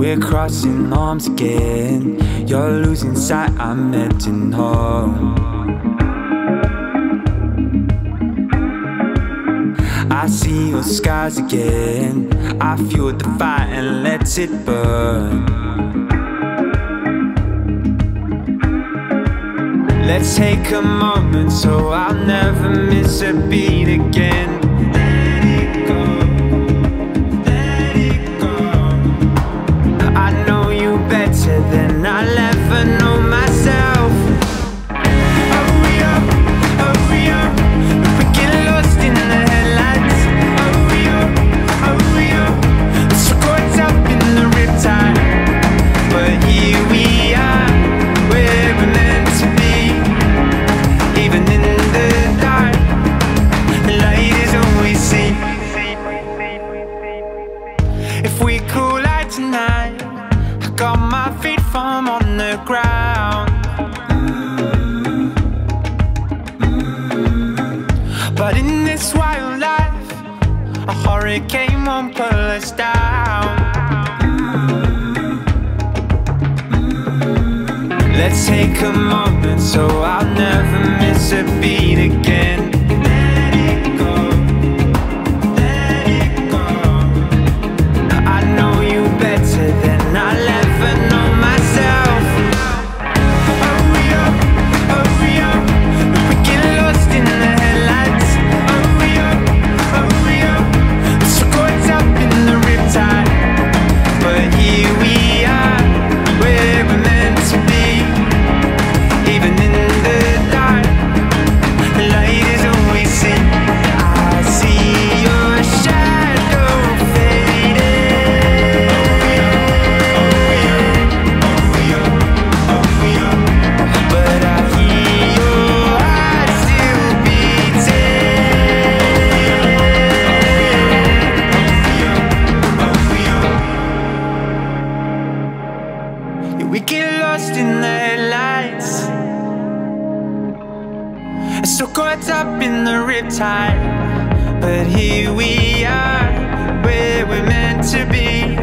We're crossing arms again. You're losing sight, I'm heading home. I see your skies again. I fuel the fire and let it burn. Let's take a moment so I'll never miss a beat again. Ground. But in this wild life, a hurricane won't pull us down. Let's take a moment so I'll never miss a beat again. We get lost in the headlights. So caught up in the riptide. But here we are, where we're meant to be.